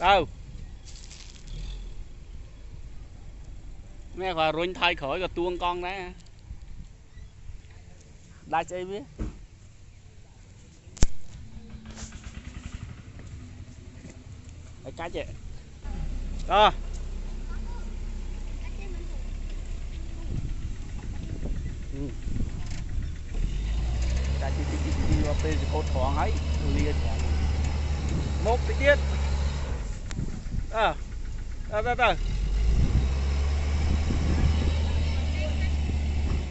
đâu mẹ khỏi ruin thay khỏi cái tuông con đấy đa chơi biết cái cá chị đó Ừ. cá chị chị chị chị vào bên cột thoáng ấy lia thoáng một tí tiết à à à à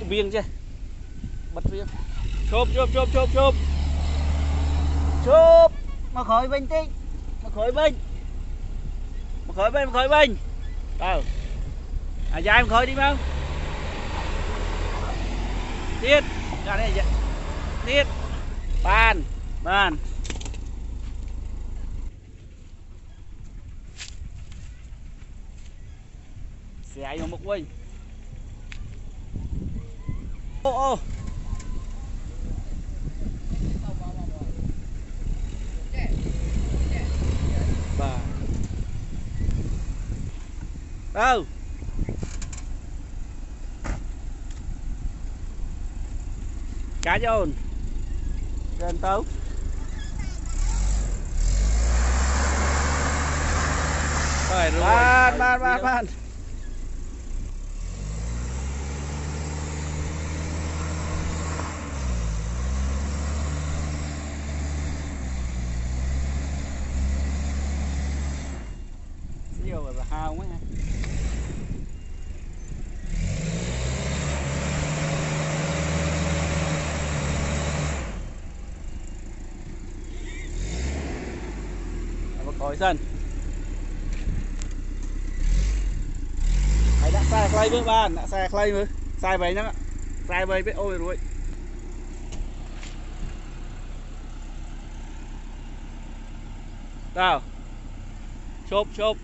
viên chứ bật viên chụp chụp chụp chụp chụp. Chụp. Mà khỏi bình tĩnh mà khỏi bình mà khỏi bình mà khỏi bình đâu à dạ, dài mà khỏi đi không? Tiết. Ra đây dạ. tiết. Bàn. Bàn. Xẻ vô một quay. Ô ô. Bà. Đâu? Cá dồn lên tấu. Rồi rồi. ban ban ban ban nhiều rồi hao quá ha. Mà coi sân. Hãy đã xa clay với bạn, đã xa clay mới Sai vậy nhá Sai vậy biết ôi rồi. Tao. Chốp chốp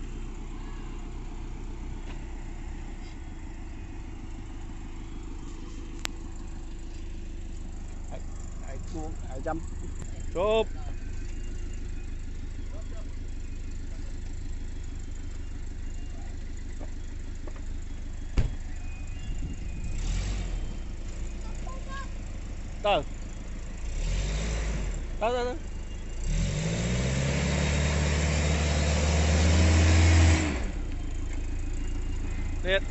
Đấy, đấy, xuống, đấy, dăm Tờ. Tờ tờ Liệt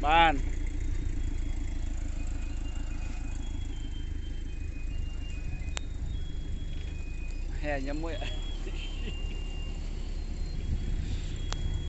Bàn. Hè nhắm mũi ạ.